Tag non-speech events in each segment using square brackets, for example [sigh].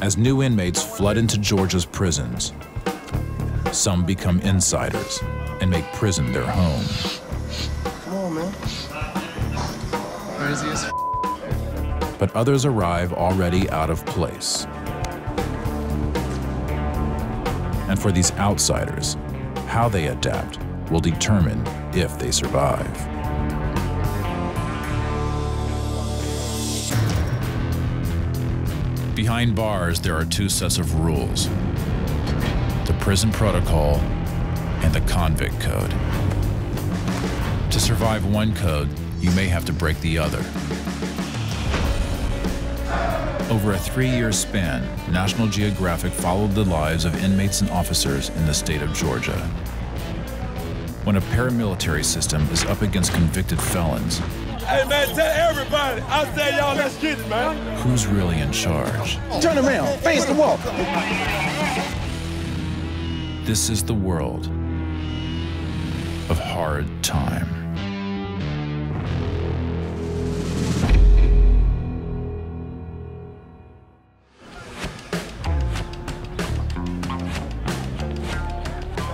As new inmates flood into Georgia's prisons, some become insiders and make prison their home. Come on, man. Crazy as But others arrive already out of place. And for these outsiders, how they adapt will determine if they survive. Behind bars, there are two sets of rules the prison protocol and the convict code. To survive one code, you may have to break the other. Over a three year span, National Geographic followed the lives of inmates and officers in the state of Georgia. When a paramilitary system is up against convicted felons, Hey man, tell everybody. I say y'all, let's get it, man. who's really in charge? Turn around. Face the wall. This is the world of hard time.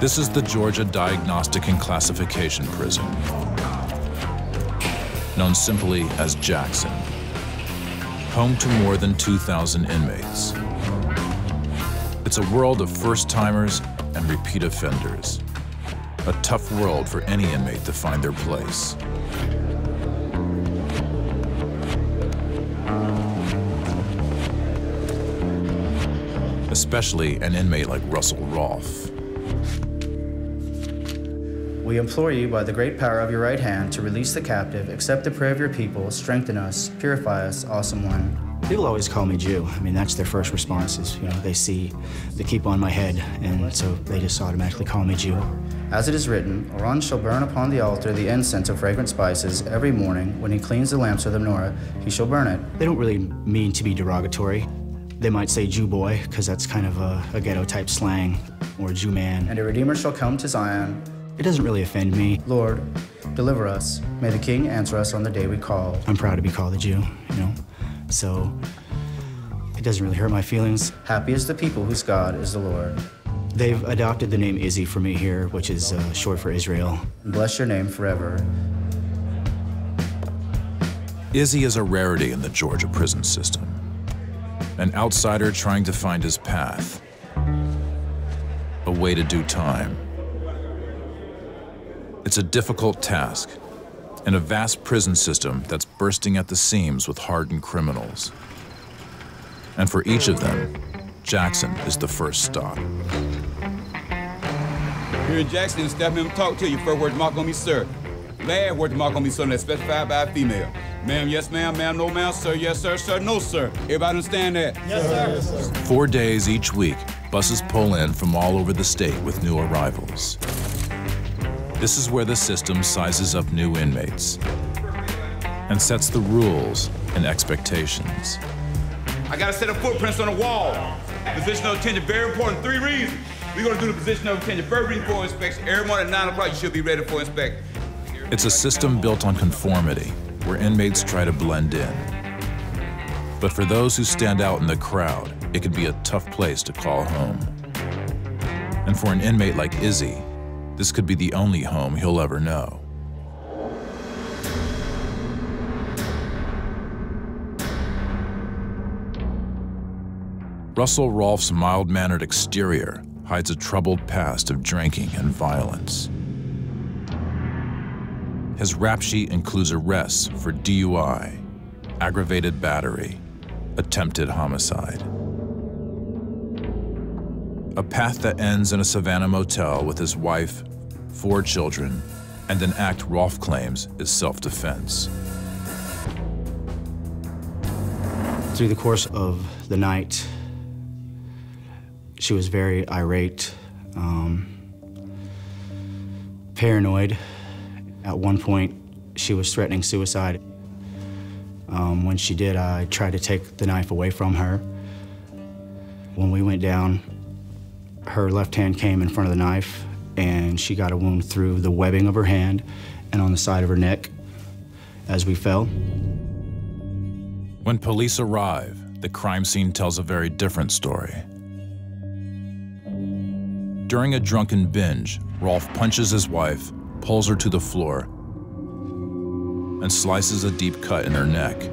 This is the Georgia Diagnostic and Classification Prison, known simply as Jackson, home to more than 2,000 inmates. It's a world of first timers and repeat offenders. A tough world for any inmate to find their place. Especially an inmate like Russell Rolfe. We implore you by the great power of your right hand to release the captive, accept the prayer of your people, strengthen us, purify us, awesome one. People always call me Jew. I mean, that's their first response is, you know, they see the kippah on my head, and so they just automatically call me Jew. As it is written, Aaron shall burn upon the altar the incense of fragrant spices every morning. When he cleans the lamps of the menorah, he shall burn it. They don't really mean to be derogatory. They might say Jew boy, because that's kind of a, a ghetto type slang, or Jew man. And a Redeemer shall come to Zion. It doesn't really offend me. Lord, deliver us. May the King answer us on the day we call. I'm proud to be called a Jew, you know, so it doesn't really hurt my feelings. Happy is the people whose God is the Lord. They've adopted the name Izzy for me here, which is uh, short for Israel. Bless your name forever. Izzy is a rarity in the Georgia prison system. An outsider trying to find his path. A way to do time. It's a difficult task in a vast prison system that's bursting at the seams with hardened criminals. And for each of them, Jackson is the first stop. Here in Jackson, step him talk to you. First word mark on me, sir. Last word to mark on me, sir, that's specified by a female. Ma'am, yes, ma'am, ma'am, no, ma'am, sir, yes, sir, sir, no, sir. Everybody understand that? Yes, sir. Yes, sir. Four days each week, buses pull in from all over the state with new arrivals. This is where the system sizes up new inmates and sets the rules and expectations. I gotta set up footprints on the wall. Positional attention, very important. Three reasons. We're gonna do the positional attention. First reason for inspection. Every morning at 9 o'clock, you should be ready for inspection. It's a system built on conformity, where inmates try to blend in. But for those who stand out in the crowd, it can be a tough place to call home. And for an inmate like Izzy, this could be the only home he'll ever know. Russell Rolfe's mild mannered exterior hides a troubled past of drinking and violence. His rap sheet includes arrests for DUI, aggravated battery, attempted homicide. A path that ends in a Savannah motel with his wife, four children, and an act Rolfe claims is self defense. Through the course of the night, she was very irate, um, paranoid. At one point, she was threatening suicide. Um, when she did, I tried to take the knife away from her. When we went down, her left hand came in front of the knife, and she got a wound through the webbing of her hand and on the side of her neck as we fell. When police arrive, the crime scene tells a very different story. During a drunken binge, Rolfe punches his wife, pulls her to the floor, and slices a deep cut in her neck,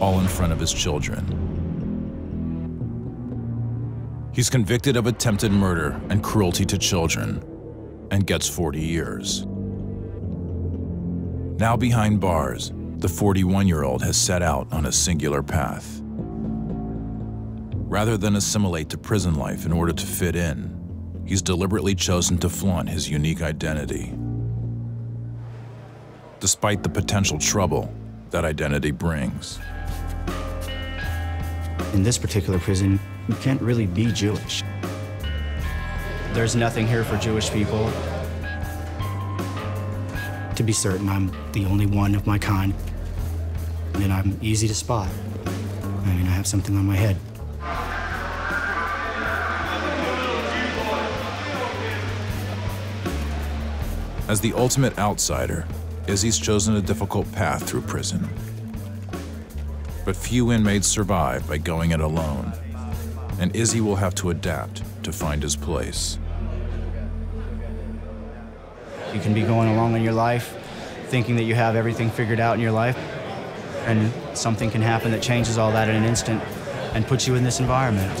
all in front of his children. He's convicted of attempted murder and cruelty to children and gets 40 years. Now behind bars, the 41 year old has set out on a singular path. Rather than assimilate to prison life in order to fit in, he's deliberately chosen to flaunt his unique identity. Despite the potential trouble that identity brings. In this particular prison, you can't really be Jewish. There's nothing here for Jewish people. To be certain, I'm the only one of my kind, and I'm easy to spot. I mean, I have something on my head. As the ultimate outsider, Izzy's chosen a difficult path through prison. But few inmates survive by going it alone, and Izzy will have to adapt to find his place. You can be going along in your life thinking that you have everything figured out in your life, and something can happen that changes all that in an instant and puts you in this environment.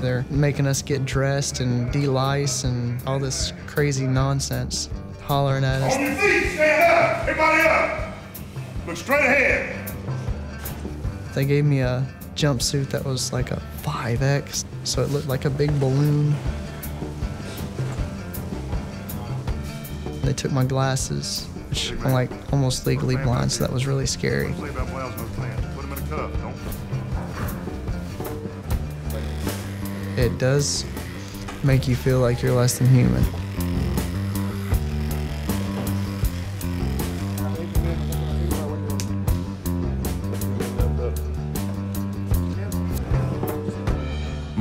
They're making us get dressed and de-lice and all this crazy nonsense, hollering at us. On your feet, stand up. Everybody up. Look straight ahead. They gave me a jumpsuit that was like a 5X, so it looked like a big balloon. They took my glasses, which I'm like almost legally blind, so that was really scary. Say about Wells and those plans. Put them in a cuff. Don't. It does make you feel like you're less than human.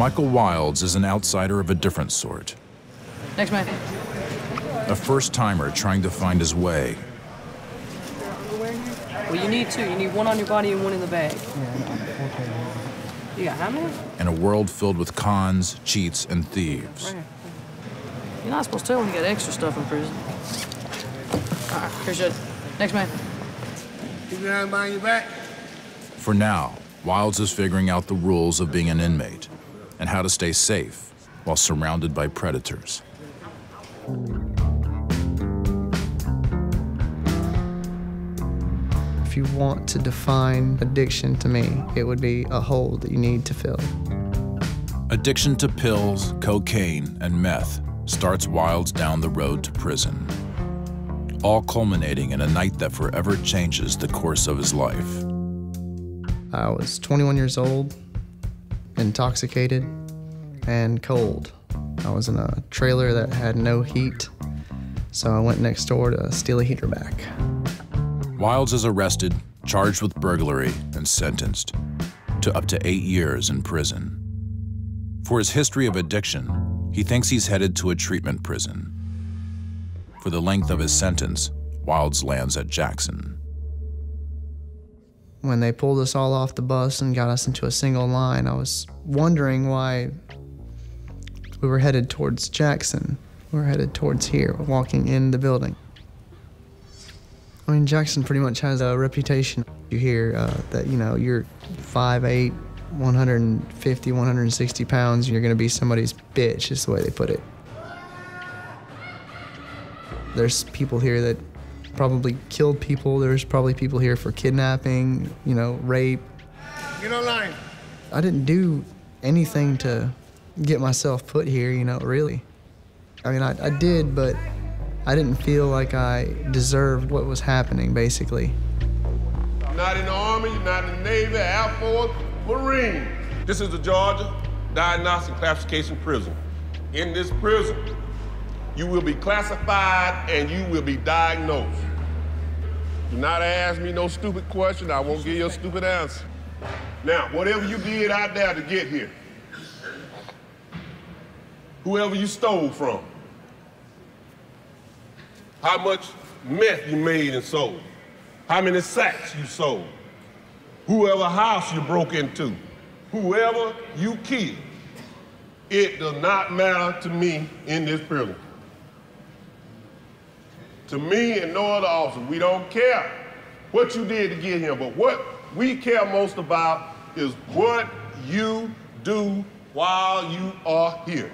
Michael Wilds is an outsider of a different sort, Next man. a first timer trying to find his way. Well, you need two. You need one on your body and one in the bag. You got how many? in a world filled with cons, cheats, and thieves. Right. You're not supposed to tell when you got extra stuff in prison. All right, appreciate it. Next man. Keep your hand behind your back. For now, Wilds is figuring out the rules of being an inmate and how to stay safe while surrounded by predators. If you want to define addiction to me, it would be a hole that you need to fill. Addiction to pills, cocaine, and meth starts Wilds down the road to prison, all culminating in a night that forever changes the course of his life. I was 21 years old, intoxicated, and cold. I was in a trailer that had no heat, so I went next door to steal a heater back. Wilds is arrested, charged with burglary, and sentenced to up to eight years in prison. For his history of addiction, he thinks he's headed to a treatment prison. For the length of his sentence, Wilds lands at Jackson. When they pulled us all off the bus and got us into a single line, I was wondering why we were headed towards Jackson. We were headed towards here, walking in the building. I mean, Jackson pretty much has a reputation. You hear uh, that, you know, you're 5'8, 150, 160 pounds, you're gonna be somebody's bitch, is the way they put it. There's people here that probably killed people. There's probably people here for kidnapping, you know, rape. Get on line. I didn't do anything to get myself put here, you know, really. I mean, I, I did, but I didn't feel like I deserved what was happening, basically. You're not in the Army, you're not in the Navy, Air Force, Marine. This is the Georgia Diagnostic Classification Prison. In this prison, you will be classified and you will be diagnosed. Do not ask me no stupid question, I won't give you a stupid answer. Now, whatever you did out there to get here, whoever you stole from, how much meth you made and sold, how many sacks you sold, whoever house you broke into, whoever you killed. It does not matter to me in this prison. To me and no other officer, we don't care what you did to get here, but what we care most about is what you do while you are here.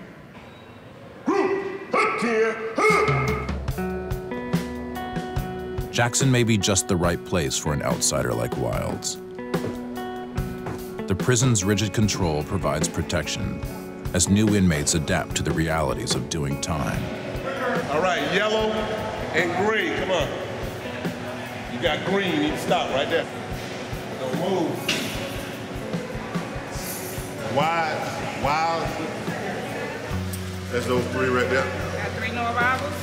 Jackson may be just the right place for an outsider like Wilds. The prison's rigid control provides protection as new inmates adapt to the realities of doing time. All right, yellow and green, come on. You got green, you need to stop right there. Don't move. Wide, wild. That's those three right there. Got three no arrivals?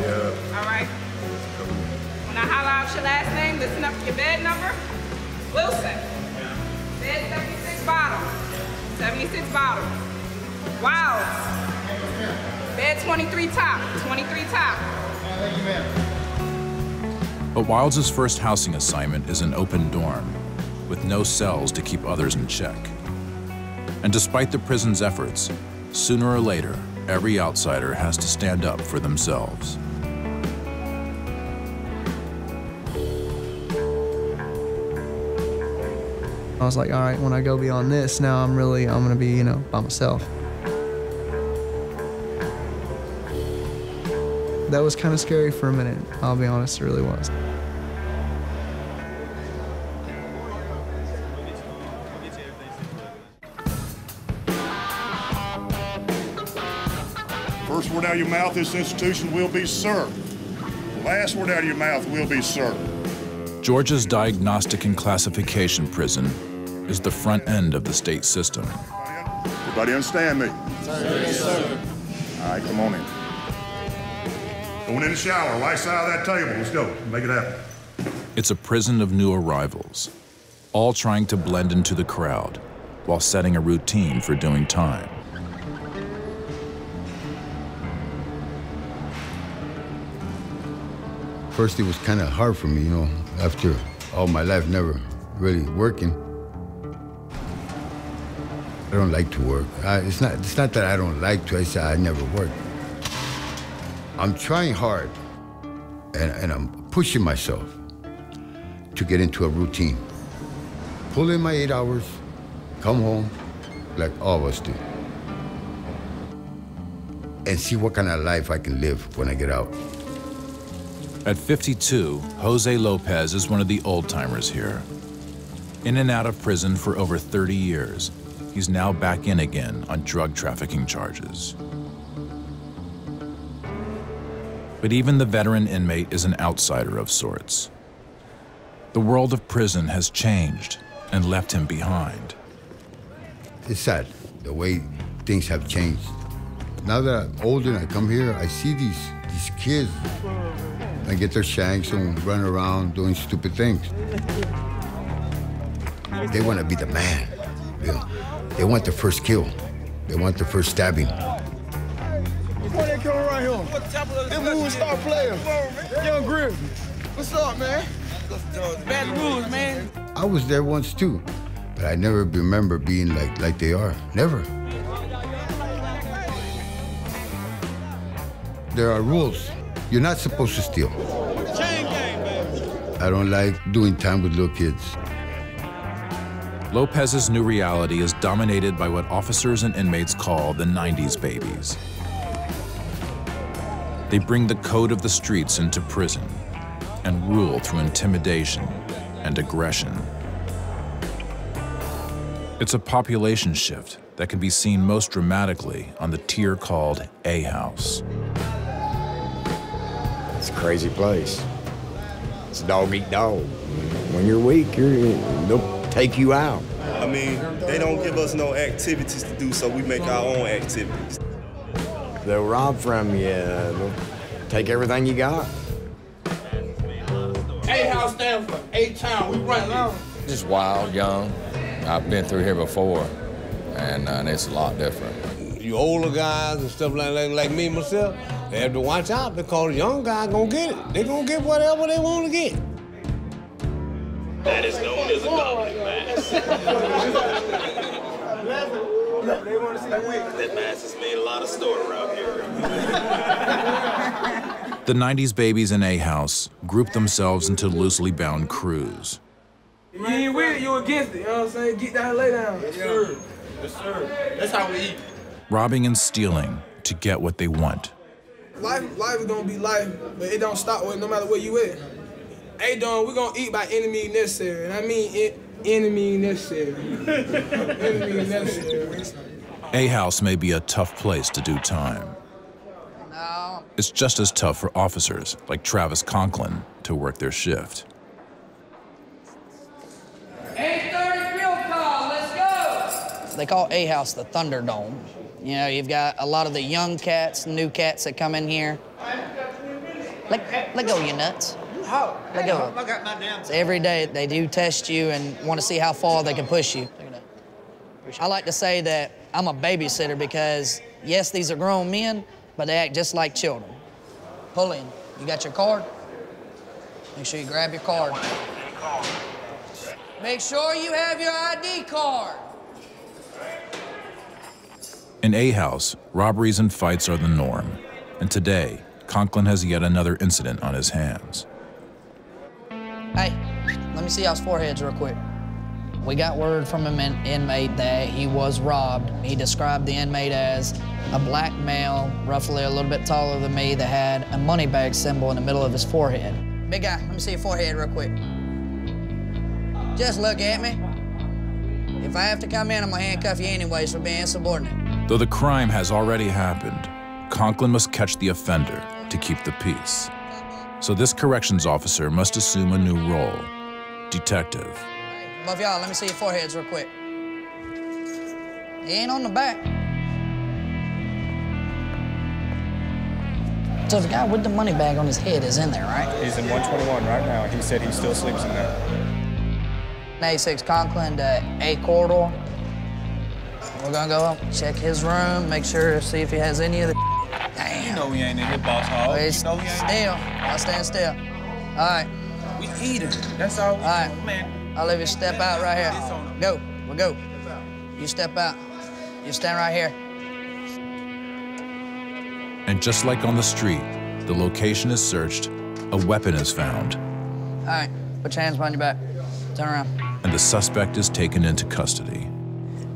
Yeah. All right. When I holler out your last name, listen up to your bed number. Wilson. Bed 76 bottom. 76 bottom. Wilds. Bed 23 top. 23 top. But Wilds' first housing assignment is an open dorm with no cells to keep others in check. And despite the prison's efforts, sooner or later, every outsider has to stand up for themselves. I was like, all right, when I go beyond this, now I'm really, I'm gonna be, you know, by myself. That was kind of scary for a minute, I'll be honest, it really was. First word out of your mouth, this institution will be sir. Last word out of your mouth will be sir. Georgia's Diagnostic and Classification Prison is the front end of the state system. Everybody understand me? Yes, sir. All right, come on in. Going in the shower, right side of that table. Let's go. Make it happen. It's a prison of new arrivals, all trying to blend into the crowd while setting a routine for doing time. First, it was kind of hard for me, you know, after all my life never really working. I don't like to work. I, it's not. It's not that I don't like to. I said I never work. I'm trying hard, and, and I'm pushing myself to get into a routine. Pull in my eight hours, come home, like all of us do, and see what kind of life I can live when I get out. At 52, Jose Lopez is one of the old timers here. In and out of prison for over 30 years, he's now back in again on drug trafficking charges. But even the veteran inmate is an outsider of sorts. The world of prison has changed and left him behind. It's sad the way things have changed. Now that I'm older and I come here, I see these these kids and get their shanks and run around doing stupid things. They want to be the man. You know, they want the first kill. They want the first stabbing. Why they coming right here? Then we will start playing. Young Griffin. What's up, man? Bad rules, man. I was there once too, but I never remember being like like they are. Never. There are rules. You're not supposed to steal. I don't like doing time with little kids. Lopez's new reality is dominated by what officers and inmates call the 90s babies. They bring the code of the streets into prison and rule through intimidation and aggression. It's a population shift that can be seen most dramatically on the tier called A House. It's a crazy place. It's dog eat dog. When you're weak, you're, they'll take you out. I mean, they don't give us no activities to do, so we make our own activities. They'll rob from you. They'll take everything you got. A house stand for A town. We run now. Just wild, young. I've been through here before, and, uh, and it's a lot different. You older guys and stuff like, like, like me myself, they have to watch out because young guys gonna get it. They gonna get whatever they want to get. That is known as a gauntlet mask. [laughs] that mask has made a lot of store around here. The 90s babies in A House grouped themselves into loosely bound crews. You ain't with it, you against it. You know what I'm saying? Get down, lay down. Yes, sir. Yes, sir. That's how we eat. robbing and stealing to get what they want. Life, life is gonna be life, but it don't stop with no matter where you at. Hey, Don, we gonna eat by enemy necessary, and I mean it, enemy necessary. enemy necessary. A House may be a tough place to do time. It's just as tough for officers like Travis Conklin to work their shift. 830 field call, let's go! They call A House the Thunderdome. You know, you've got a lot of the young cats, new cats that come in here. Let, let go, you nuts. Let go. So every day they do test you and want to see how far they can push you. I like to say that I'm a babysitter because, yes, these are grown men, but they act just like children. Pull in. You got your card? Make sure you grab your card. Make sure you have your ID card. In A House, robberies and fights are the norm. And today, Conklin has yet another incident on his hands. Hey, let me see y'all's foreheads real quick. We got word from an in- inmate that he was robbed. He described the inmate as a black male, roughly a little bit taller than me, that had a money bag symbol in the middle of his forehead. Big guy, let me see your forehead real quick. Just look at me. If I have to come in, I'm gonna handcuff you anyways for being insubordinate. Though the crime has already happened, Conklin must catch the offender to keep the peace. So this corrections officer must assume a new role detective. Both y'all, let me see your foreheads real quick. He ain't on the back. So the guy with the money bag on his head is in there, right? He's in 121 right now. He said he still sleeps in there. 86 Conklin to A corridor. We're gonna go up, check his room, make sure, to see if he has any of the. Damn. You know he ain't in here, boss hog. Wait, You know he ain't still. I'll stand still. All right. We eat him. That's all. All right. Man. I'll let you step out right here. Go. We'll go. You step out. You stand right here. And just like on the street, the location is searched, a weapon is found, All right. Put your hands behind your back. Turn around. and the suspect is taken into custody.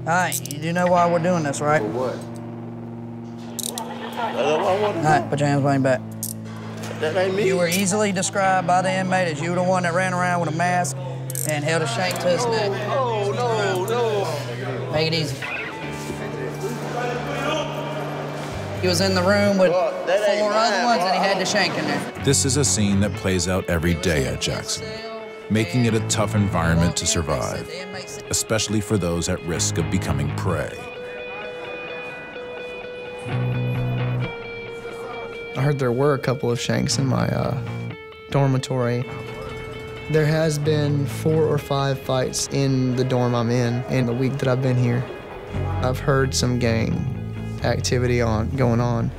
All right. You do know why we're doing this, right? For what? All right. Put your hands behind your back. That ain't me. You were easily described by the inmate as you were the one that ran around with a mask and held a shank to his neck. Oh, no, no. Make it easy. He was in the room with four other ones and he had the shank in there. This is a scene that plays out every day at Jackson, making it a tough environment to survive, especially for those at risk of becoming prey. I heard there were a couple of shanks in my uh, dormitory. There has been four or five fights in the dorm I'm in in the week that I've been here. I've heard some gang activity on going on.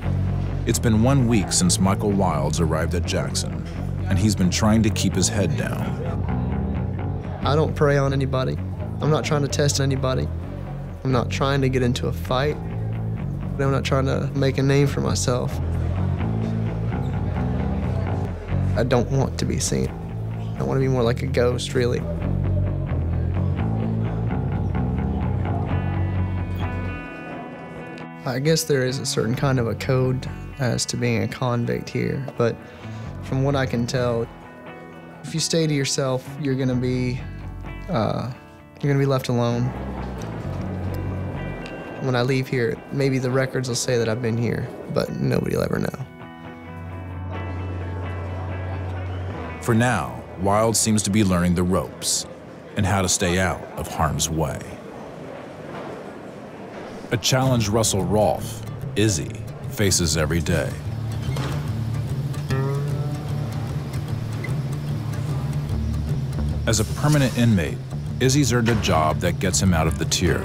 It's been one week since Michael Wilds arrived at Jackson, and he's been trying to keep his head down. I don't prey on anybody. I'm not trying to test anybody. I'm not trying to get into a fight. I'm not trying to make a name for myself. I don't want to be seen. I want to be more like a ghost, really. I guess there is a certain kind of a code as to being a convict here, but from what I can tell, if you stay to yourself, you're gonna be, uh, you're gonna be left alone. When I leave here, maybe the records will say that I've been here, but nobody will ever know. For now, Wild seems to be learning the ropes and how to stay out of harm's way. A challenge Russell Rolfe, Izzy, faces every day. As a permanent inmate, Izzy's earned a job that gets him out of the tier.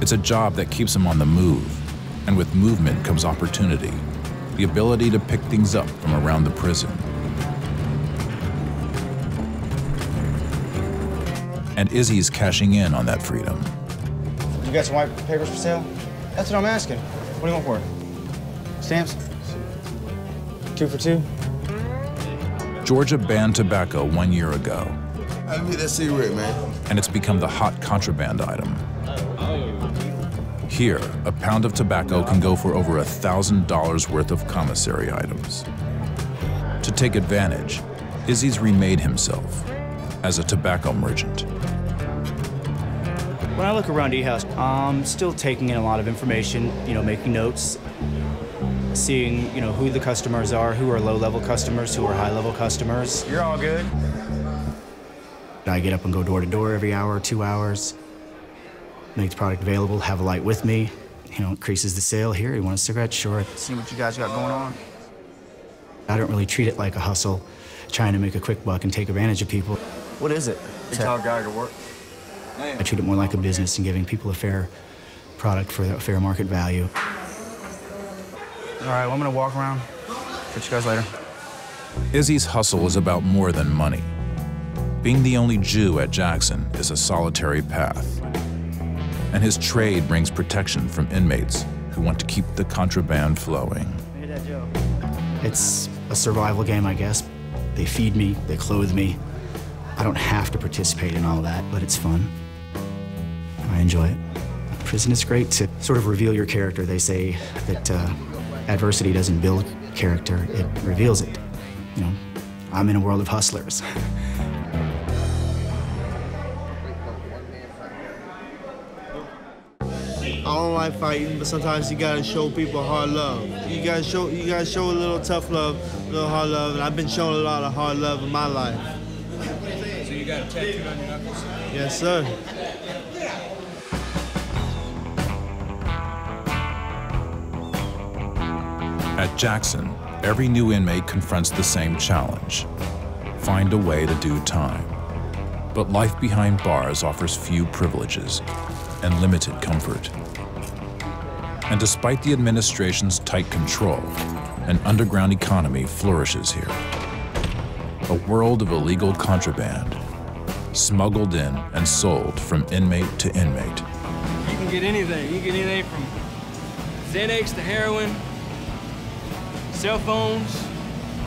It's a job that keeps him on the move, and with movement comes opportunity, the ability to pick things up from around the prison. And Izzy's cashing in on that freedom. You got some white papers for sale? That's what I'm asking. What do you want for? Stamps? Two for two? Georgia banned tobacco one year ago. I need cigarette, man. And it's become the hot contraband item. Here, a pound of tobacco can go for over $1,000 worth of commissary items. To take advantage, Izzy's remade himself as a tobacco merchant. When I look around E-House, I'm still taking in a lot of information, you know, making notes, seeing, you know, who the customers are, who are low-level customers, who are high-level customers. You're all good. I get up and go door to door every hour, two hours, make the product available, have a light with me, you know, increases the sale. Here, you want a cigarette? Sure. See what you guys got going on. I don't really treat it like a hustle, trying to make a quick buck and take advantage of people. What is it? You tell a guy to work. I treat it more like a business and giving people a fair product for a fair market value. All right, well, I'm gonna walk around. Catch you guys later. Izzy's hustle is about more than money. Being the only Jew at Jackson is a solitary path. And his trade brings protection from inmates who want to keep the contraband flowing. It's a survival game, I guess. They feed me, they clothe me. I don't have to participate in all that, but it's fun. I enjoy it. Prison is great to sort of reveal your character. They say that uh, adversity doesn't build character, it reveals it. You know, I'm in a world of hustlers. [laughs] I don't like fighting, but sometimes you gotta show people hard love. You gotta show you gotta show a little tough love, a little hard love, and I've been showing a lot of hard love in my life. So you got a tattoo on your knuckles? Yes, sir. At Jackson, every new inmate confronts the same challenge find a way to do time. But life behind bars offers few privileges and limited comfort. And despite the administration's tight control, an underground economy flourishes here. A world of illegal contraband, smuggled in and sold from inmate to inmate. You can get anything. You can get anything from Xanax to heroin, cell phones,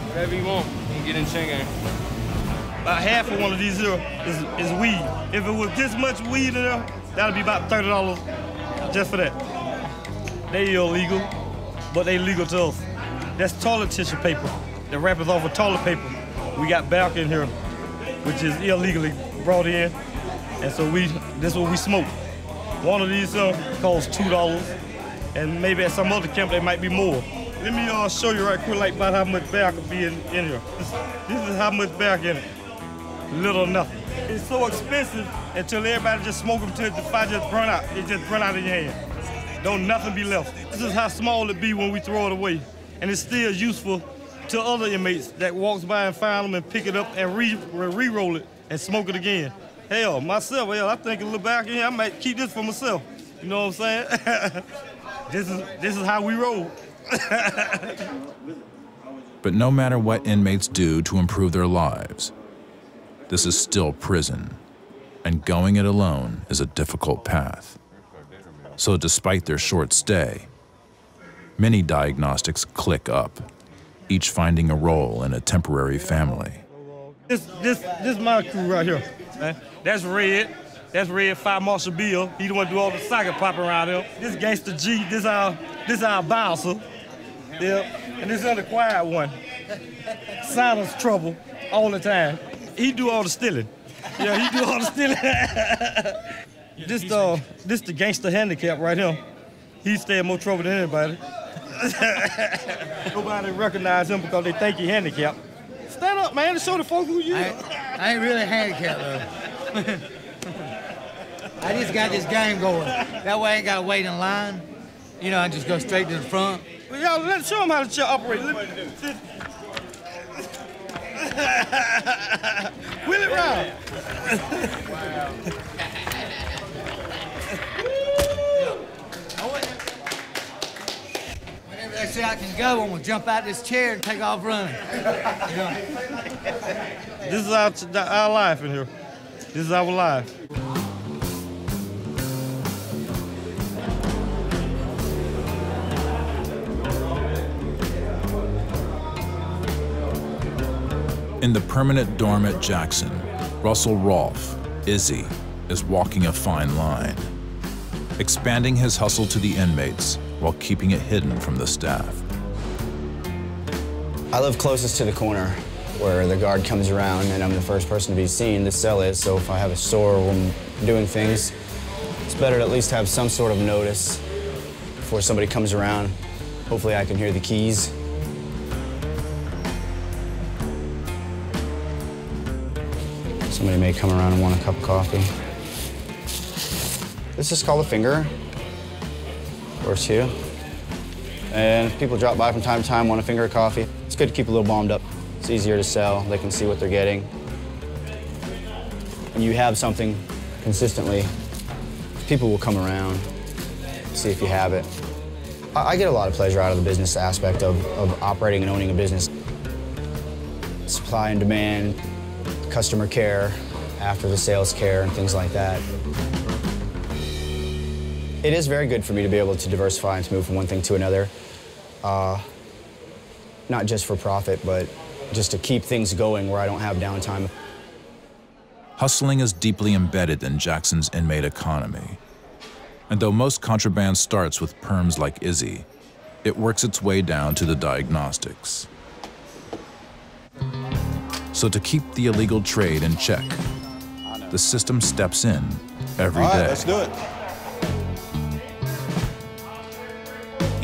whatever you want. You can get in Shanghai. About half of one of these here is, is weed. If it was this much weed in there, that'd be about thirty dollars just for that. They illegal, but they legal to us. That's toilet tissue paper. The wrappers off of toilet paper. We got back in here, which is illegally brought in, and so we this is what we smoke. One of these uh, costs two dollars, and maybe at some other camp they might be more. Let me uh, show you right quick, like about how much back will be in, in here. This, this is how much back in it. Little nothing. It's so expensive until everybody just smoke them till the fire just burn out. It just burn out in your hand. Don't nothing be left. This is how small it be when we throw it away. And it's still useful to other inmates that walks by and find them and pick it up and re- re-roll it and smoke it again. Hell, myself, hell, I think a little back in here, I might keep this for myself. You know what I'm saying? [laughs] this is this is how we roll. [laughs] But no matter what inmates do to improve their lives, this is still prison, and going it alone is a difficult path. So, despite their short stay, many diagnostics click up, each finding a role in a temporary family. This this this my crew right here. man. That's Red. That's Red five Marshal Bill. He the one do all the socket popping around here. This Gangster G. This our this our bouncer. Yep. And this other quiet one. Silence trouble all the time. He do all the stealing. Yeah, he do all the stealing. [laughs] this the this the gangster handicap right here. He stay in more trouble than anybody. [laughs] Nobody recognize him because they think he handicapped. Stand up, man, and show the folks who you I, I ain't really handicapped though. I just got this game going. That way I ain't gotta wait in line. You know, I just go straight to the front. Well, y'all, let's show him how to operate. Let me- [laughs] Wheel it round. Whenever they say I can go, I'm gonna jump out this chair and take off running. This is our, our life in here. This This is our life. In the permanent dorm at Jackson, Russell Rolfe, Izzy, is walking a fine line, expanding his hustle to the inmates while keeping it hidden from the staff. I live closest to the corner where the guard comes around and I'm the first person to be seen. The cell is, so if I have a store I'm doing things, it's better to at least have some sort of notice before somebody comes around. Hopefully I can hear the keys. Somebody may come around and want a cup of coffee. This is called a finger, or two. And people drop by from time to time, want a finger of coffee, it's good to keep a little bombed up. It's easier to sell, they can see what they're getting. When you have something consistently, people will come around, see if you have it. I, I get a lot of pleasure out of the business aspect of, of operating and owning a business. Supply and demand, customer care, after the sales care, and things like that. It is very good for me to be able to diversify and to move from one thing to another. Uh, not just for profit, but just to keep things going where I don't have downtime. Hustling is deeply embedded in Jackson's inmate economy. And though most contraband starts with perms like Izzy, it works its way down to the diagnostics. So to keep the illegal trade in check, the system steps in every All right, day. let's do it.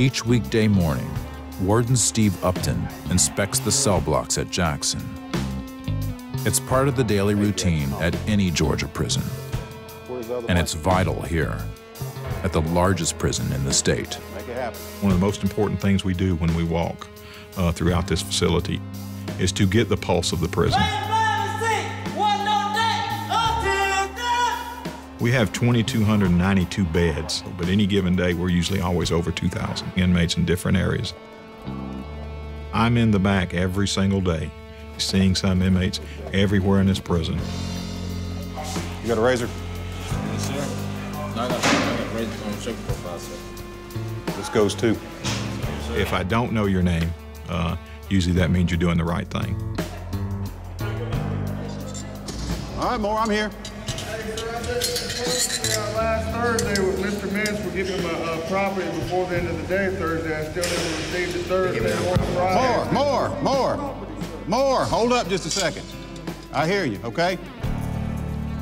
Each weekday morning, Warden Steve Upton inspects the cell blocks at Jackson. It's part of the daily routine at any Georgia prison. And it's vital here, at the largest prison in the state. Make it happen. One of the most important things we do when we walk uh, throughout this facility is to get the pulse of the prison. We have 2,292 beds, but any given day we're usually always over 2,000 inmates in different areas. I'm in the back every single day, seeing some inmates everywhere in this prison. You got a razor? Yes, sir. No, I got, I got razors on sugar profile, sir. This goes too. If I don't know your name, uh, usually that means you're doing the right thing. All right, more, I'm here. Last Thursday with Mr. Mintz for giving him a, uh property before the end of the day Thursday. I still never received it Thursday or Friday. More, more, more, more. Hold up just a second. I hear you, okay?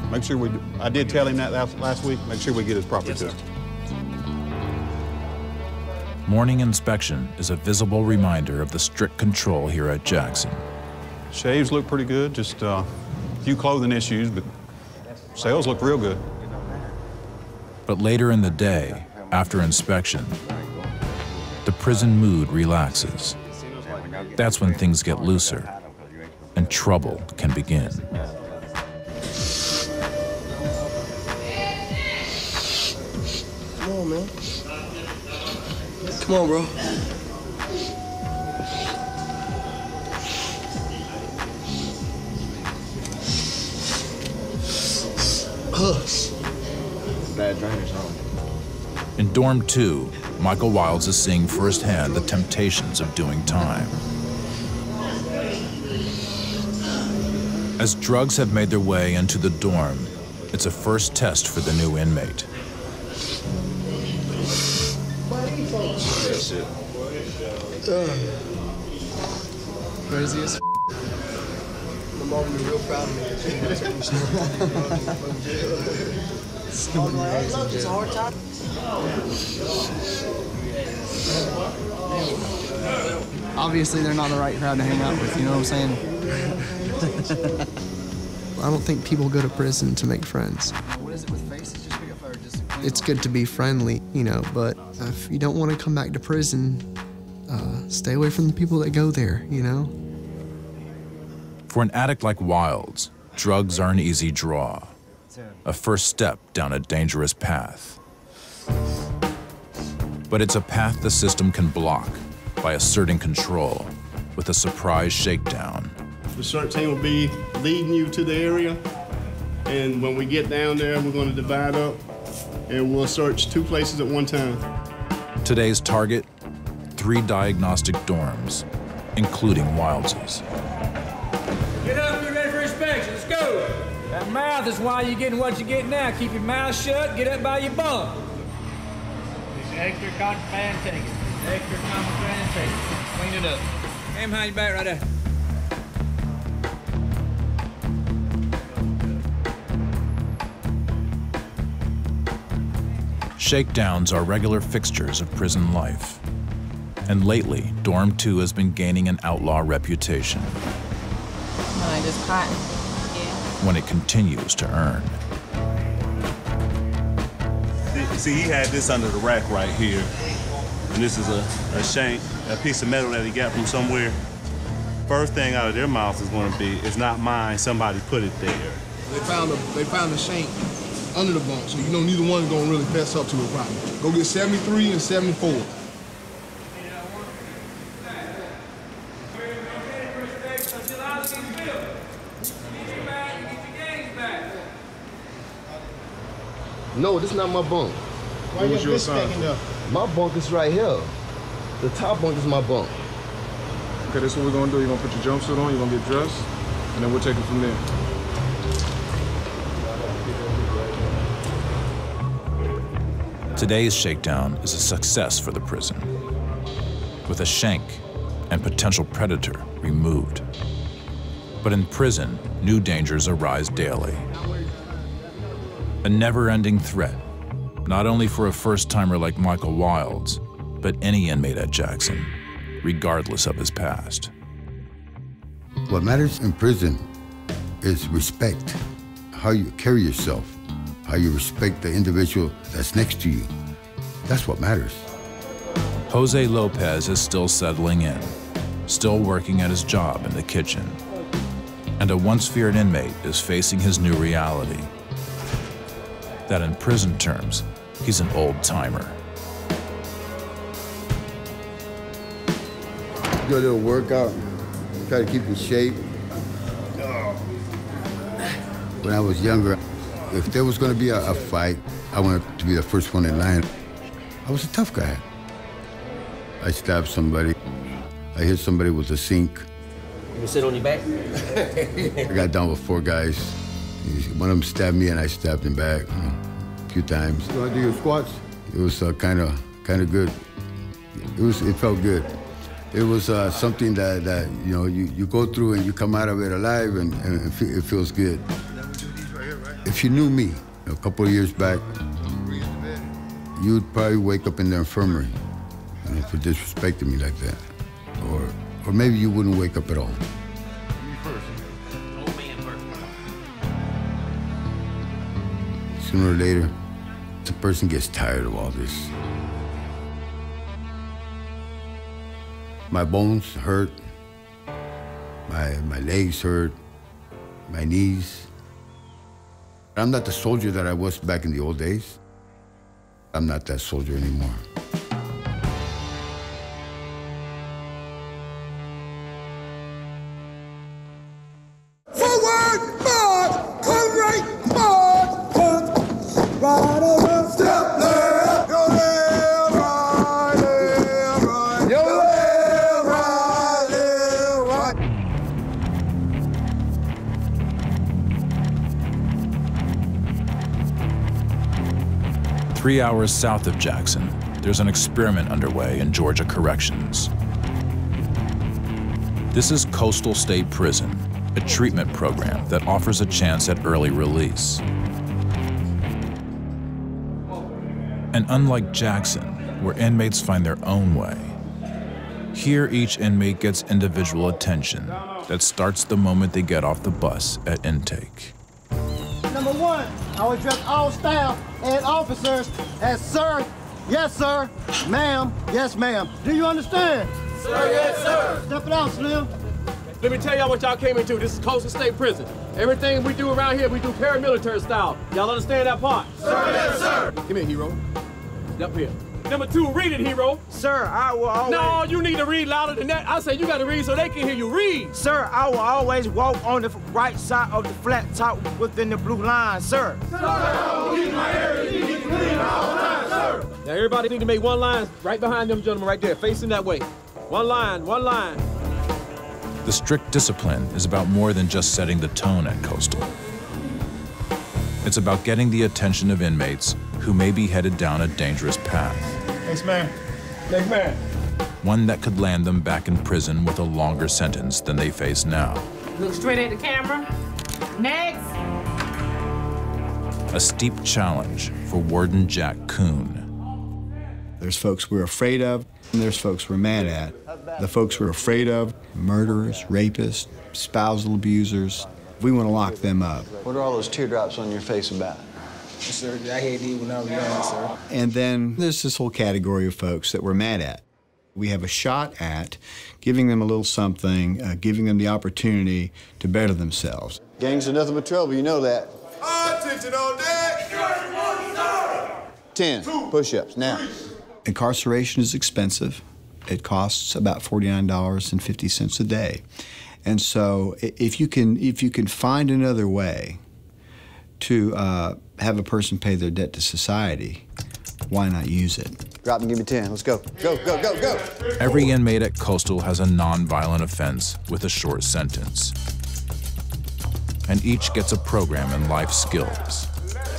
Make sure we, I did tell him that last, last week. Make sure we get his property to him. Morning inspection is a visible reminder of the strict control here at Jackson. Shaves look pretty good, just uh, a few clothing issues, but sales look real good. But later in the day, after inspection, the prison mood relaxes. That's when things get looser and trouble can begin. Come on, man. Come on, bro. Bad drainage home. In Dorm 2, Michael Wilds is seeing firsthand the temptations of doing time. As drugs have made their way into the dorm, it's a first test for the new inmate. That's. Crazy as My mom would be real proud of me. It's a hard time. Obviously, they're not the right crowd to hang out with, you know what I'm saying? I don't think people go to prison to make friends. What is it with faces? Just pick up or just It's good to be friendly, you know, but if you don't want to come back to prison, uh, stay away from the people that go there, you know? For an addict like Wilds, drugs are an easy draw, a first step down a dangerous path. But it's a path the system can block by asserting control with a surprise shakedown. The search team will be leading you to the area, And when we get down there, we're going to divide up and we'll search two places at one time. Today's target three diagnostic dorms, including Wilds's. Mouth is why you're getting what you get now. Keep your mouth shut, get up by your bunk. Extra contraband take it. Extra contraband take it. Clean it up. Aim behind your back right there. Shakedowns are regular fixtures of prison life. And lately, Dorm 2 has been gaining an outlaw reputation No, just cotton. Yeah. when it continues to earn. See, he had this under the rack right here. And this is a, a shank, a piece of metal that he got from somewhere. First thing out of their mouth is going to be, it's not mine, somebody put it there. They found a they found a shank under the bunk, so you know neither one's gonna really fess up to it probably. Go get 73 and 74. No, this is not my bunk. Why you got this sticking up? My bunk is right here. The top bunk is my bunk. Okay, this is what we're gonna do. You're gonna put your jumpsuit on, you're gonna get dressed, and then we'll take it from there. Today's shakedown is a success for the prison, with a shank and potential predator removed. But in prison, new dangers arise daily. A never-ending threat, not only for a first-timer like Michael Wilds, but any inmate at Jackson, regardless of his past. What matters in prison is respect, how you carry yourself, how you respect the individual that's next to you. That's what matters. Jose Lopez is still settling in, still working at his job in the kitchen. And a once feared inmate is facing his new reality. That in prison terms, he's an old timer. Do a workout, try to keep in shape. When I was younger, if there was going to be a, a fight, I wanted to be the first one in line. I was a tough guy. I stabbed somebody. I hit somebody with a sink. You can sit on your back. [laughs] I got down with four guys. One of them stabbed me, and I stabbed him back you know, a few times. You want to do your squats? It was uh, kind of kind of good. It was it felt good. It was uh, something that, that you know you, you go through and you come out of it alive, and, and it, fe- it feels good. If you knew me a couple of years back, you'd probably wake up in the infirmary you know, for disrespecting me like that, or or maybe you wouldn't wake up at all. Sooner or later, the person gets tired of all this. My bones hurt, my, my legs hurt, my knees. I'm not the soldier that I was back in the old days. I'm not that soldier anymore. Hours south of Jackson, there's an experiment underway in Georgia Corrections. This is Coastal State Prison, a treatment program that offers a chance at early release. And unlike Jackson, where inmates find their own way, here each inmate gets individual attention that starts the moment they get off the bus at intake. Number one, I will address all staff and officers as sir, yes sir, ma'am, yes ma'am. Do you understand? Sir, yes, sir. Step it out, Slim. Let me tell y'all what y'all came into. This is Coastal State Prison. Everything we do around here, we do paramilitary style. Y'all understand that part? Sir, yes, sir. Come here, hero. Step here. Number two, read it, hero. Sir, I will always. No, you need to read louder than that. I say you got to read so they can hear you. Read. Sir, I will always walk on the right side of the flat top within the blue line, sir. Sir, Now everybody need to make one line right behind them gentlemen right there, facing that way. One line, one line. The strict discipline is about more than just setting the tone at Coastal. It's about getting the attention of inmates who may be headed down a dangerous path, Next man. Next man. one that could land them back in prison with a longer sentence than they face now. Look straight at the camera. Next. A steep challenge for Warden Jack Coon. There's folks we're afraid of, and there's folks we're mad at. The folks we're afraid of, murderers, rapists, spousal abusers, we want to lock them up. What are all those teardrops on your face about? Sir, I had these when I was young, sir. And then there's this whole category of folks that we're mad at. We have a shot at giving them a little something, uh, giving them the opportunity to better themselves. Gangs are nothing but trouble, you know that. Attention on deck! 10 push ups now. Incarceration is expensive. It costs about $49.50 a day. And so if you can, if you can find another way to uh, have a person pay their debt to society, why not use it? Drop and give me 10. Let's go. Go, go, go, go. Every inmate at Coastal has a non-violent offense with a short sentence. And each gets a program in life skills,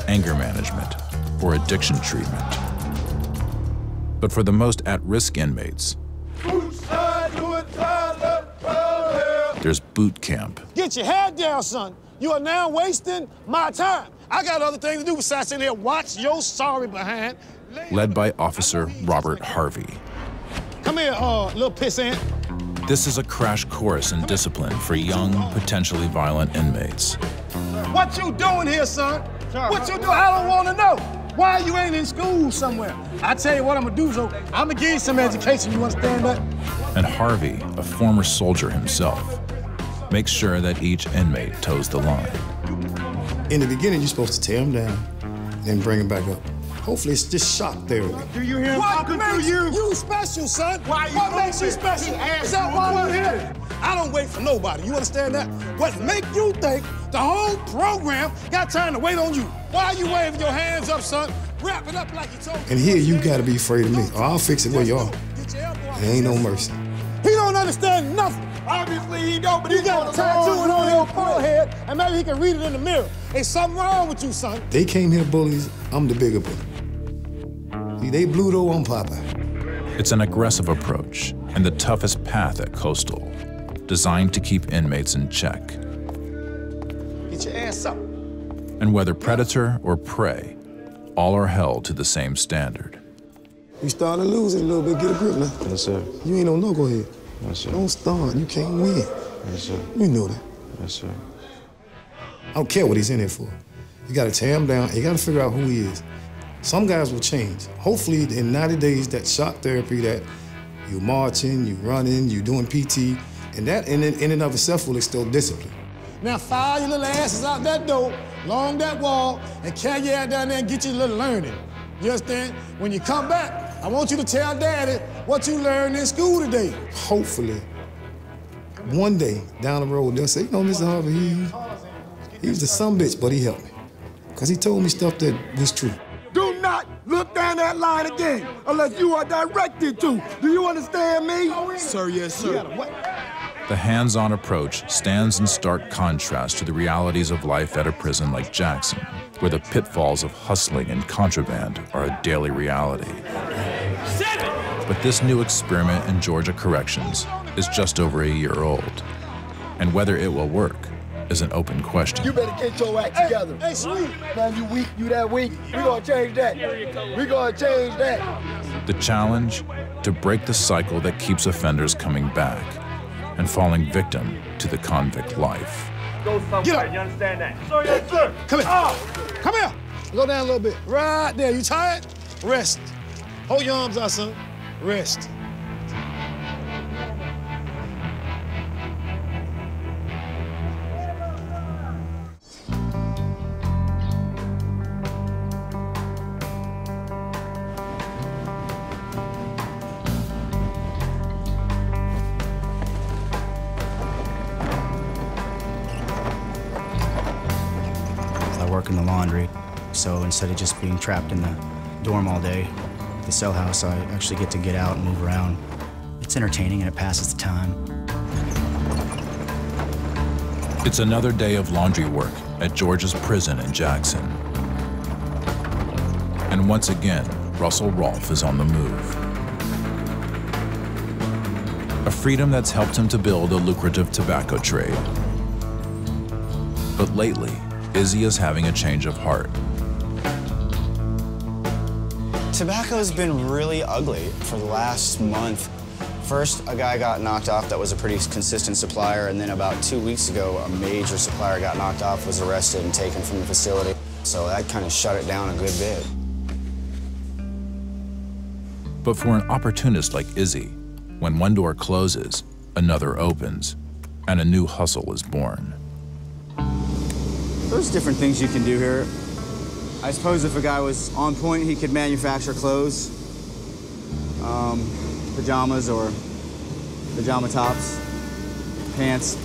anger management, or addiction treatment. But for the most at-risk inmates, there's boot camp. Get your head down, son. You are now wasting my time. I got other things to do besides sitting here watch your sorry behind. led by Officer Robert Harvey. Come here, uh, little pissant. This is a crash course in discipline for young, potentially violent inmates. What you doing here, son? What you doing? I don't want to know. Why you ain't in school somewhere? I tell you what I'm gonna do, so I'm gonna give you some education. You understand that? And Harvey, a former soldier himself, makes sure that each inmate toes the line. In the beginning, you're supposed to tear them down, then bring them back up. Hopefully, it's just shock therapy. Do you hear what makes you? you special, son? Why you what makes you special? Is that why what you here? I don't wait for nobody. You understand that? What make you think the whole program got time to wait on you? Why are you waving your hands up, son? Wrap it up like you told me. And here, you gotta be afraid of me, or I'll fix it where you are. There ain't no mercy. He don't understand nothing. Obviously he don't, but he got a tattoo on your forehead, and maybe he can read it in the mirror. Ain't something wrong with you, son. They came here bullies, I'm the bigger bully. See, they blew Bluto on Popeye. It's an aggressive approach and the toughest path at Coastal, designed to keep inmates in check. Get your ass up. And whether predator or prey, all are held to the same standard. You starting to lose it a little bit. Get a grip now. Yes, sir. You ain't no knucklehead. Yes, sir. Don't start. You can't win. Yes, sir. You know that. Yes, sir. I don't care what he's in here for. You gotta tear him down. You gotta figure out who he is. Some guys will change. Hopefully, in 90 days, that shock therapy, that you marching, you running, you doing PT, and that in, in and of itself will instill discipline. Now fire your little asses out that door, along that wall, and carry your ass down there and get your little learning. You understand? When you come back, I want you to tell Daddy what you learned in school today. Hopefully, one day down the road, they'll say, you know, Mr. Harvey, he, he was a some bitch, but he helped me. Because he told me stuff that was true. Do not look down that line again unless you are directed to. Do you understand me? Sir, yes, sir. The hands on approach stands in stark contrast to the realities of life at a prison like Jackson, where the pitfalls of hustling and contraband are a daily reality. But this new experiment in Georgia Corrections is just over a year old, and whether it will work is an open question. You better get your act together. Hey, sweet. Man, you weak, you that weak. We gonna change that. We gonna change that. The challenge to break the cycle that keeps offenders coming back and falling victim to the convict life. Go somewhere. You understand that? Sir, yes, sir. Come here. Oh. Come here. Go down a little bit. Right there. You tired? Rest. Hold your arms out, son. Rest. work in the laundry. So instead of just being trapped in the dorm all day, the cell house, I actually get to get out and move around. It's entertaining and it passes the time. It's another day of laundry work at Georgia's prison in Jackson. And once again, Russell Rolfe is on the move. A freedom that's helped him to build a lucrative tobacco trade. But lately, Izzy is having a change of heart. Tobacco's been really ugly for the last month. First, a guy got knocked off that was a pretty consistent supplier, and then about two weeks ago, a major supplier got knocked off, was arrested and taken from the facility. So that kind of shut it down a good bit. But for an opportunist like Izzy, when one door closes, another opens, and a new hustle is born. There's different things you can do here. I suppose if a guy was on point, he could manufacture clothes, um, pajamas or pajama tops, pants,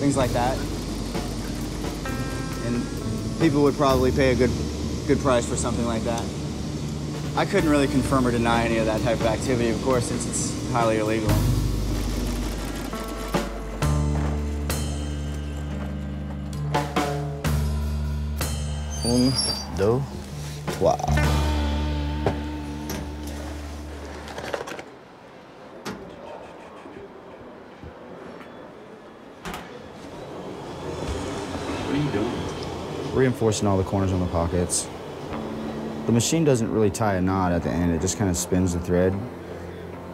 things like that. And people would probably pay a good, good price for something like that. I couldn't really confirm or deny any of that type of activity, of course, since it's highly illegal. Un, deux, trois. What are you doing? Reinforcing all the corners on the pockets. The machine doesn't really tie a knot at the end, it just kind of spins the thread,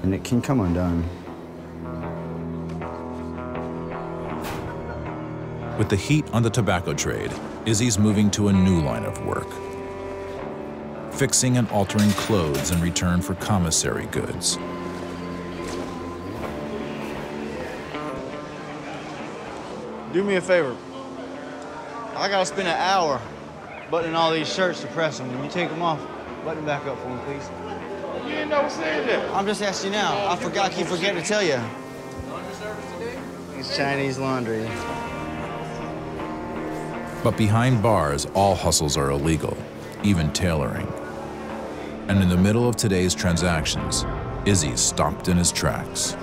and it can come undone. With the heat on the tobacco trade, Izzy's moving to a new line of work. Fixing and altering clothes in return for commissary goods. Do me a favor. I gotta spend an hour buttoning all these shirts to press them. When you take them off, button back up for me, please. You didn't know saying that. I'm just asking you now. I forgot, keep forgetting to tell you. Laundry service It's Chinese laundry. But behind bars, all hustles are illegal, even tailoring. And in the middle of today's transactions, Izzy stopped in his tracks.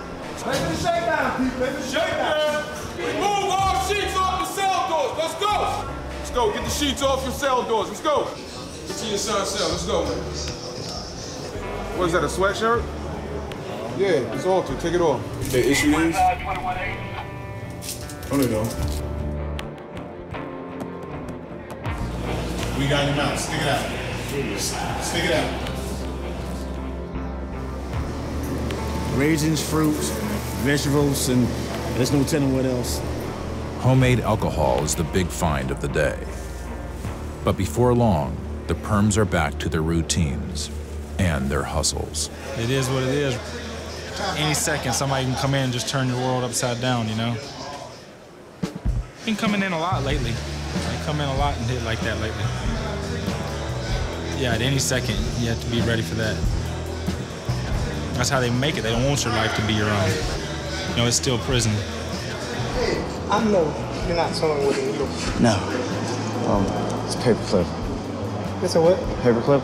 Make the shakedown, people. Make the shakedown. Remove all sheets off the cell doors. Let's go. Let's go. Get the sheets off your cell doors. Let's go. Get to your son's cell. Let's go. What is that, a sweatshirt? Yeah, it's altered. Take it off. They issue these? Oh, no, no. We got your mouth. Stick it out. Stick it out. Raisins, fruits, vegetables, and there's no telling what else. Homemade alcohol is the big find of the day. But before long, the perms are back to their routines and their hustles. It is what it is. Any second, somebody can come in and just turn your world upside down, you know? Been coming in a lot lately. They come in a lot and hit like that lately. Yeah, at any second, you have to be ready for that. That's how they make it. They don't want your life to be your own. You know, it's still prison. Hey, I know you're not sewing with a needle. No. Um, it's a paper clip. It's a what? Paper clip?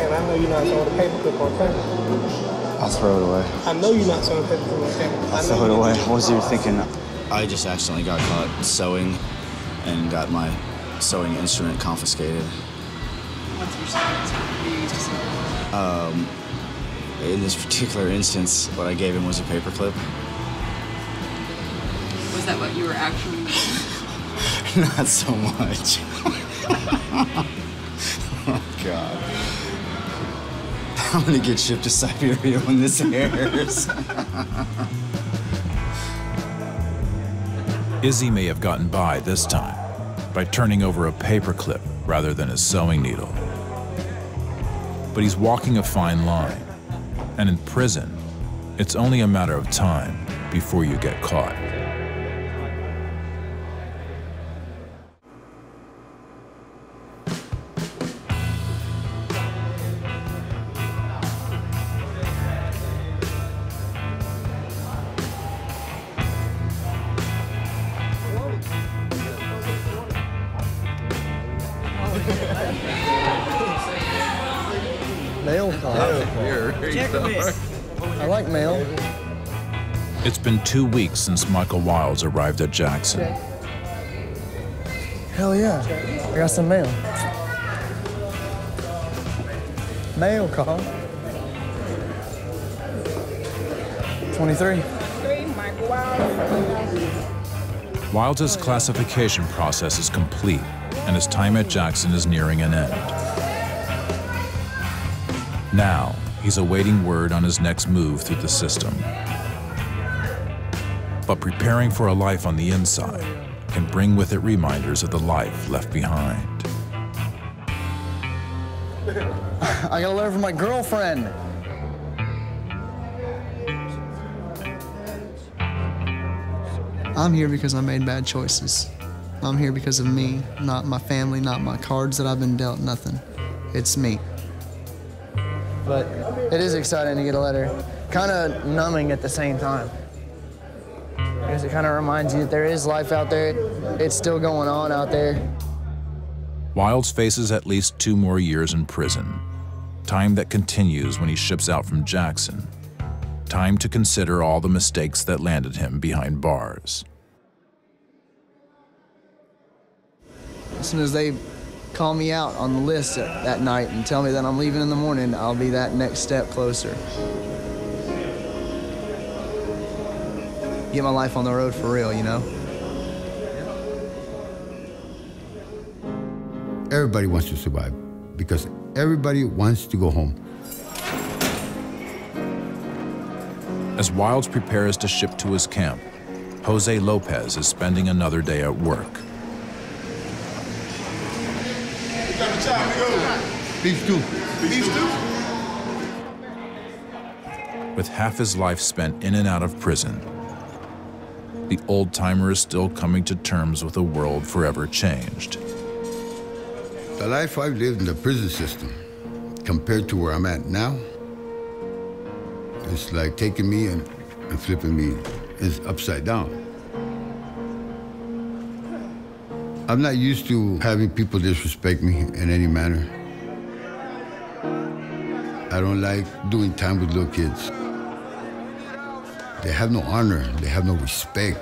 And I know you're not sewing with a paper clip on camera. I'll throw it away. I know you're not sewing a paper clip on camera. I'll I throw it away. What was you thinking? I just accidentally got caught sewing and got my sewing instrument confiscated. What's your sentence? You use to say? Um, in this particular instance, what I gave him was a paperclip. Was that what you were actually [laughs] Not so much. [laughs] oh, God. [laughs] I'm gonna get shipped to Siberia when this airs. [laughs] Izzy may have gotten by this time by turning over a paperclip rather than a sewing needle. But he's walking a fine line. And in prison, it's only a matter of time before you get caught. Two weeks since Michael Wilds arrived at Jackson. Hell yeah. I got some mail. Mail call. 23. Three, Michael Wild. Wilds' classification process is complete, and his time at Jackson is nearing an end. Now, he's awaiting word on his next move through the system. But preparing for a life on the inside can bring with it reminders of the life left behind. I got a letter from my girlfriend. I'm here because I made bad choices. I'm here because of me, not my family, not my cards that I've been dealt, nothing. It's me. But it is exciting to get a letter. Kind of numbing at the same time. Because it kind of reminds you that there is life out there. It's still going on out there. Wilds faces at least two more years in prison, time that continues when he ships out from Jackson. Time to consider all the mistakes that landed him behind bars. As soon as they call me out on the list that, that night and tell me that I'm leaving in the morning, I'll be that next step closer. Get my life on the road for real, you know? Everybody wants to survive because everybody wants to go home. As Wilds prepares to ship to his camp, Jose Lopez is spending another day at work. Beef stew. Beef stew? With half his life spent in and out of prison, the old timer is still coming to terms with a world forever changed. The life I've lived in the prison system, compared to where I'm at now, it's like taking me and, and flipping me is upside down. I'm not used to having people disrespect me in any manner. I don't like doing time with little kids. They have no honor, they have no respect.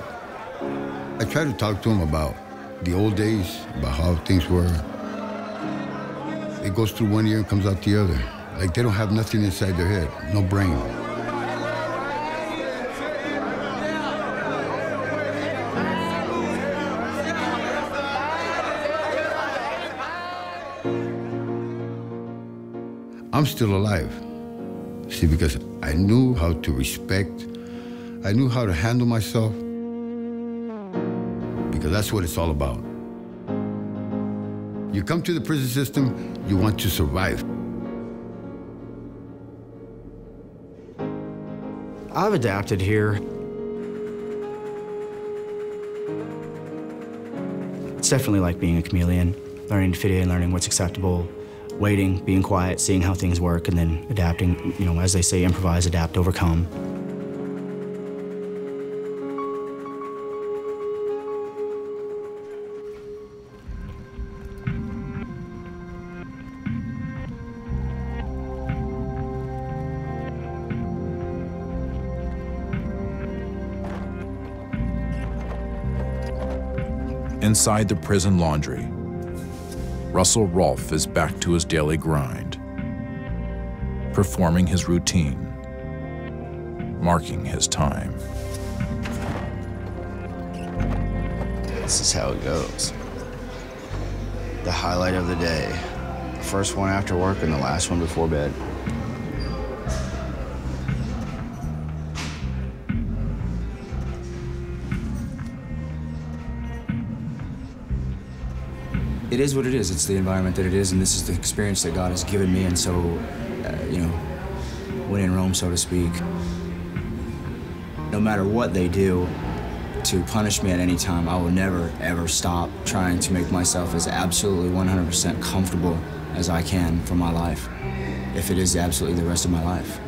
I try to talk to them about the old days, about how things were. It goes through one ear and comes out the other. Like they don't have nothing inside their head, no brain. I'm still alive. See, because I knew how to respect, I knew how to handle myself, because that's what it's all about. You come to the prison system, you want to survive. I've adapted here. It's definitely like being a chameleon, learning to fit in, learning what's acceptable, waiting, being quiet, seeing how things work, and then adapting, you know, as they say, improvise, adapt, overcome. Inside the prison laundry, Russell Rolfe is back to his daily grind, performing his routine, marking his time. This is how it goes. The highlight of the day. The first one after work and the last one before bed. It is what it is. It's the environment that it is, and this is the experience that God has given me. And so, uh, you know, when in Rome, so to speak, no matter what they do to punish me at any time, I will never, ever stop trying to make myself as absolutely 100% comfortable as I can for my life, if it is absolutely the rest of my life.